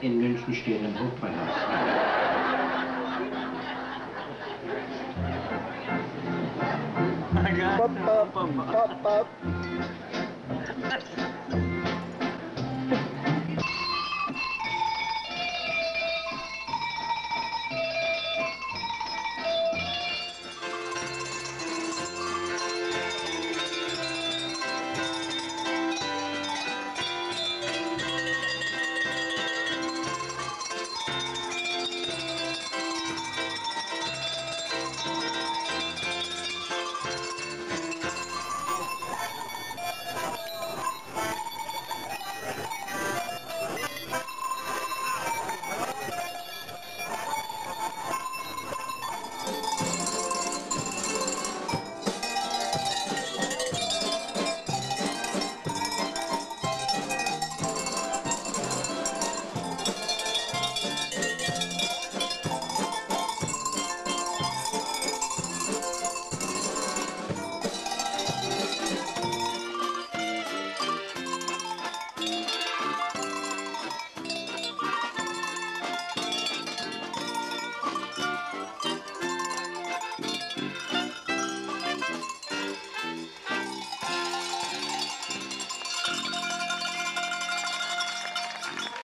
in München stehenden im Papa, Papa. pop.